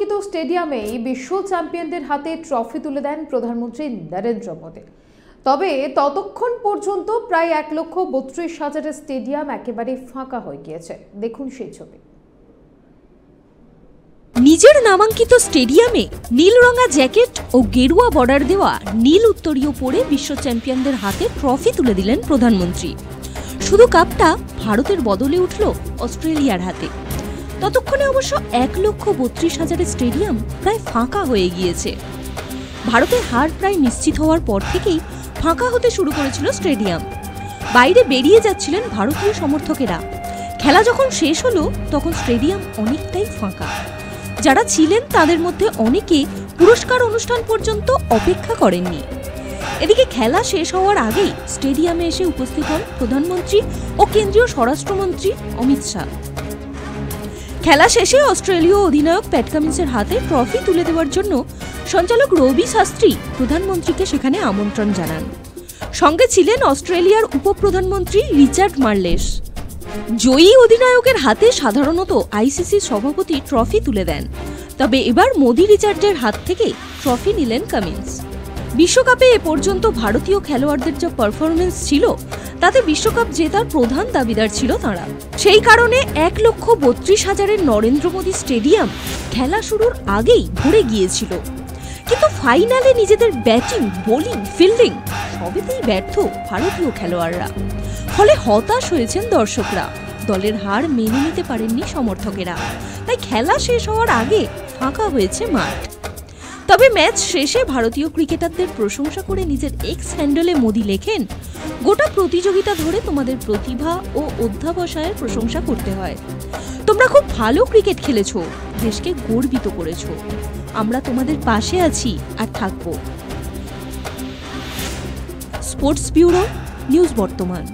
নামাঙ্কিত স্টেডিয়ামেই বিশ্ব চ্যাম্পিয়নদের হাতে ট্রফি তুলে দেন প্রধানমন্ত্রী নরেন্দ্র মোদী। তবে ততক্ষণ পর্যন্ত প্রায় এক লক্ষ বত্রিশ হাজারের স্টেডিয়াম একেবারে ফাঁকা হয়ে গিয়েছে। দেখুন সেই ছবি। নিজের নামাঙ্কিত স্টেডিয়ামে নীল রঙা জ্যাকেট ও গেরুয়া বর্ডার দেওয়া নীল উত্তরীয় পরে বিশ্ব চ্যাম্পিয়নদের হাতে ট্রফি তুলে দিলেন প্রধানমন্ত্রী। শুধু কাপটা ভারতের বদলে উঠল অস্ট্রেলিয়ার হাতে। ততক্ষণে অবশ্য এক লক্ষ বত্রিশ হাজারের স্টেডিয়াম প্রায় ফাঁকা হয়ে গিয়েছে। ভারতের হার প্রায় নিশ্চিত হওয়ার পর থেকেই ফাঁকা হতে শুরু করেছিল স্টেডিয়াম। বাইরে বেরিয়ে যাচ্ছিলেন ভারতীয় সমর্থকেরা। খেলা যখন শেষ হলো, তখন স্টেডিয়াম অনেকটাই ফাঁকা। যারা ছিলেন, তাদের মধ্যে অনেকে পুরস্কার অনুষ্ঠান পর্যন্ত অপেক্ষা করেননি। এদিকে খেলা শেষ হওয়ার আগেই স্টেডিয়ামে এসে উপস্থিত হন প্রধানমন্ত্রী ও কেন্দ্রীয় স্বরাষ্ট্রমন্ত্রী অমিত শাহ। খেলা শেষে অস্ট্রেলীয় অধিনায়ক প্যাট কামিন্সের হাতে ট্রফি তুলে দেওয়ার জন্য সঞ্চালক রবি শাস্ত্রী প্রধানমন্ত্রীকে সেখানে আমন্ত্রণ জানান। সঙ্গে ছিলেন অস্ট্রেলিয়ার উপপ্রধানমন্ত্রী রিচার্ড মার্লেস। জয়ী অধিনায়কের হাতে সাধারণত আইসিসির সভাপতি ট্রফি তুলে দেন। তবে এবার মোদি রিচার্ডের হাত থেকে ট্রফি নিলেন কামিন্স। বিশ্বকাপে এ পর্যন্ত ভারতীয় খেলোয়াড়দের যা পারফরমেন্স ছিল, তাতে বিশ্বকাপ জেতার প্রধান দাবিদার ছিল তাঁরা। সেই কারণে এক লক্ষ বত্রিশ হাজারের নরেন্দ্র মোদী স্টেডিয়াম খেলা শুরুর আগেই ভরে গিয়েছিল। কিন্তু ফাইনালে নিজেদের ব্যাটিং, বোলিং, ফিল্ডিং সবেতেই ব্যর্থ ভারতীয় খেলোয়াড়রা। ফলে হতাশ হয়েছেন দর্শকরা। দলের হার মেনে নিতে পারেননি সমর্থকেরা। তাই খেলা শেষ হওয়ার আগে ফাঁকা হয়েছে মাঠ। তবে ম্যাচ শেষে ভারতীয় ক্রিকেটারদের প্রশংসা করে নিজের এক্স হ্যান্ডেলে মোদি লেখেন, গোটা প্রতিযোগিতা ধরে তোমাদের প্রতিভা ও অধ্যাবসায়ের প্রশংসা করতে হয়। তোমরা খুব ভালো ক্রিকেট খেলেছো, দেশকে গর্বিত করেছ। আমরা তোমাদের পাশে আছি আর থাকব। স্পোর্টস ব্যুরো, নিউজ বর্তমান।